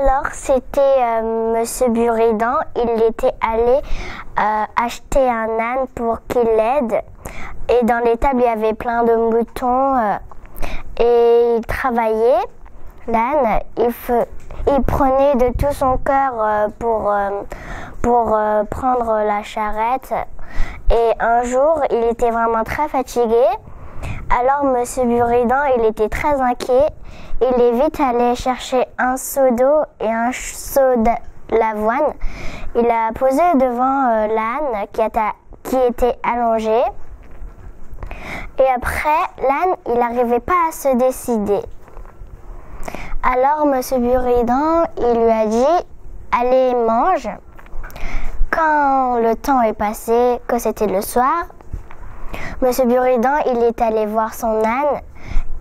Alors, c'était euh, Monsieur Buridan. Il était allé euh, acheter un âne pour qu'il l'aide. Et dans l'étable, il y avait plein de moutons. euh, et il travaillait, l'âne. Il, prenait de tout son cœur euh, pour, prendre la charrette. Et un jour, il était vraiment très fatigué. Alors, Monsieur Buridan, il était très inquiet. Il est vite allé chercher un seau d'eau et un seau de l'avoine. Il a posé devant euh, l'âne qui, était- qui était allongé. Et après, l'âne, il n'arrivait pas à se décider. Alors, Monsieur Buridan, il lui a dit Allez, mange. Quand le temps est passé, que c'était le soir, Monsieur Buridan, il est allé voir son âne,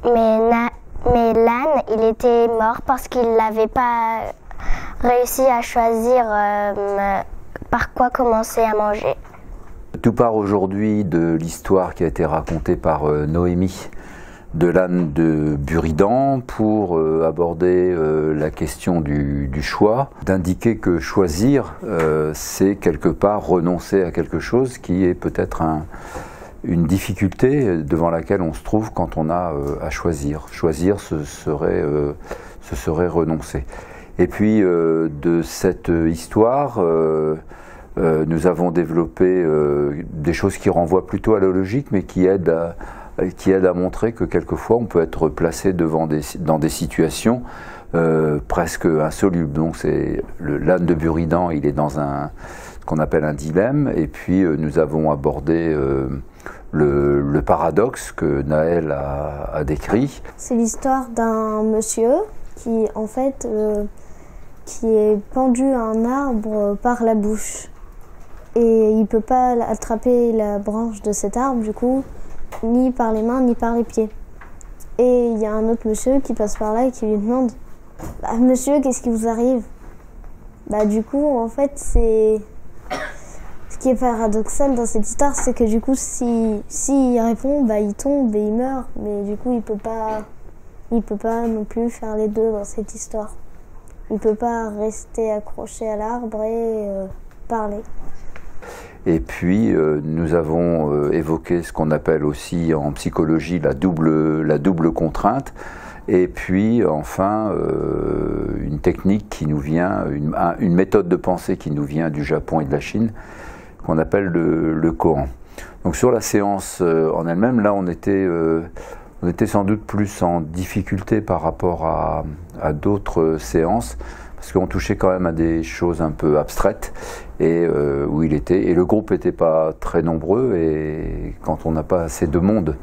mais, mais l'âne, il était mort parce qu'il n'avait pas réussi à choisir euh, par quoi commencer à manger. Tout part aujourd'hui de l'histoire qui a été racontée par euh, Noémie de l'âne de Buridan pour euh, aborder la question du, choix, d'indiquer que choisir, c'est quelque part renoncer à quelque chose qui est peut-être un- une difficulté devant laquelle on se trouve quand on a euh, à choisir. Choisir, ce serait, euh, serait renoncer. Et puis euh, de cette histoire, nous avons développé des choses qui renvoient plutôt à la logique, mais qui aident à, qui aident à montrer que quelquefois on peut être placé devant dans des situations euh, presque insolubles. Donc c'est le- l'âne de Buridan, il est dans un ce qu'on appelle un dilemme, et puis euh, nous avons abordé euh, le, paradoxe que Naël a, a décrit. C'est l'histoire d'un monsieur qui, en fait, qui est pendu à un arbre par la bouche. Et il peut pas attraper la branche de cet arbre, du coup, ni par les mains, ni par les pieds. Et il y a un autre monsieur qui passe par là et qui lui demande bah, Monsieur, qu'est-ce qui vous arrive? Bah, du coup, en fait, c'est. Ce qui est paradoxal dans cette histoire, c'est que du coup, si s'il répond, bah, il tombe et il meurt. Mais du coup, il peut pas, il peut pas non plus faire les deux dans cette histoire. Il peut pas rester accroché à l'arbre et euh, parler. Et puis, euh, nous avons euh, évoqué ce qu'on appelle aussi en psychologie la double, la double contrainte. Et puis, enfin, euh, une technique qui nous vient, une, un- une méthode de pensée qui nous vient du Japon et de la Chine, qu'on appelle le, le koan. Donc, sur la séance euh, en elle-même, là, on était, euh, on était sans doute plus en difficulté par rapport à d'autres séances, parce qu'on touchait quand même à des choses un peu abstraites et euh, où il était et le groupe n'était pas très nombreux et quand on n'a pas assez de monde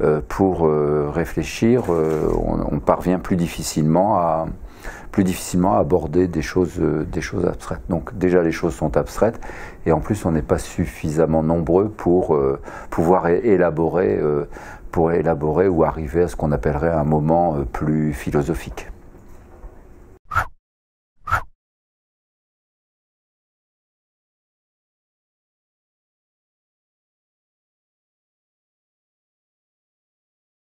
euh, pour euh, réfléchir, on, parvient plus difficilement à plus difficilement aborder des choses des choses abstraites. Donc déjà les choses sont abstraites et en plus on n'est pas suffisamment nombreux pour pouvoir élaborer pour élaborer ou arriver à ce qu'on appellerait un moment plus philosophique.